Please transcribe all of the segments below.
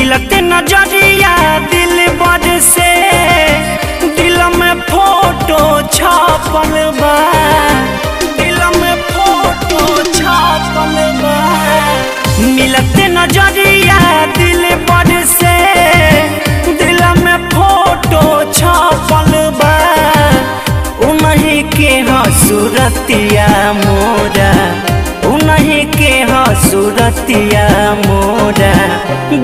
मिलत नज़रिया दिल बद से। दिल में फ़ोटो छापल बा। दिल में फ़ोटो छापल मिलत नज़रिया दिल बद से। दिल में फ़ोटो छापल बा। के हसुरतिया मोरा। ह सूरतिया मोरा।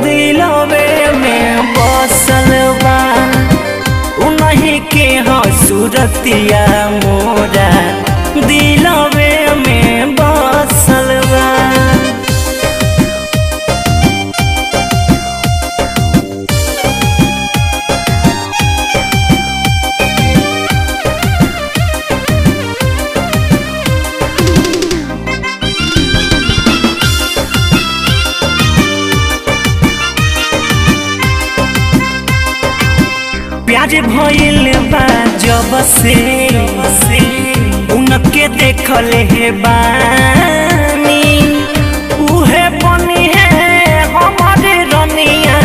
दिलवे में बसल बा उन्हीं के हसुरतिया सूरतिया मोरा। दिलवे में बसल प्याज भइल बा, जब से उनके देखले हे बानी। बनी है रनिया,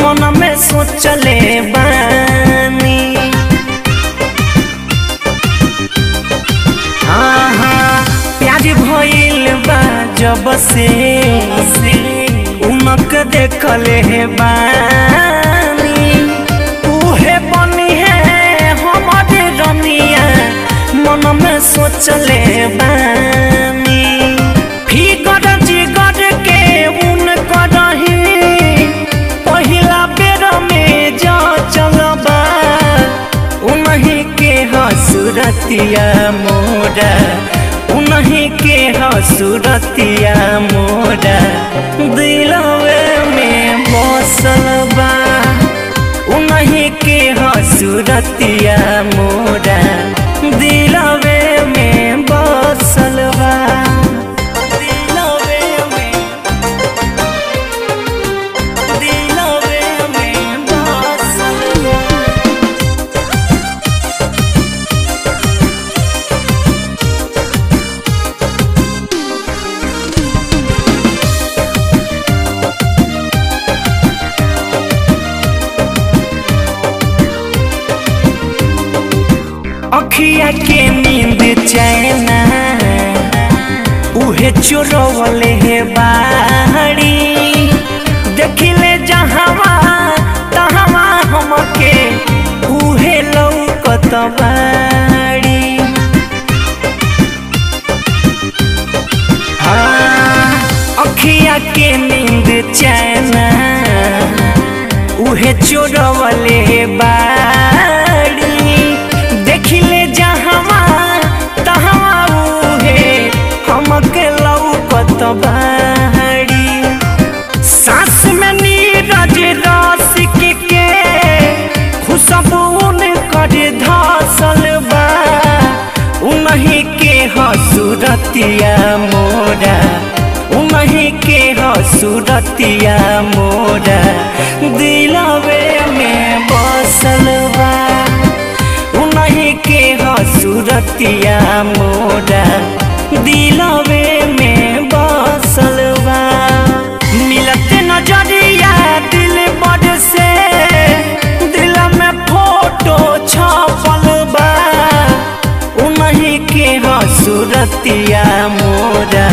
मन में सोचले बानी। हाँ प्याज बा, जब से उनके देखले हे बानी। सोचले बानी। फिकर उन करही में जा चलबा। उन्हीं के हसुरतिया मोरा उन्हीं के हसुरतिया मोरा दिलवे में बसल बा उन्हीं के हसुरतिया मोरा दिलवे अखिया के नींद चैना। उहे चोरवले हे बाड़ी देखिले जहावा तहावा हमके। उहे लौकत बाड़ी। हाँ, अखिया के नींद चैना। उहे चोरवले हे बाड़ी हसुरतिया मोरा उन्हीं के हसुरतिया मोरा। दिलवे में बसलवा उन्हीं के हसुरतिया मोरा। दिलवे हसुरतिया मोरा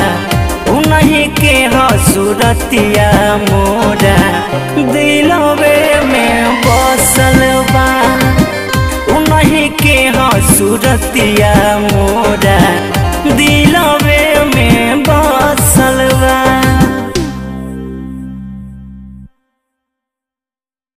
उन्हीं के हसुरतिया मोरा। दिलवे में बसल बा उन्हीं के हसुरतिया मोरा।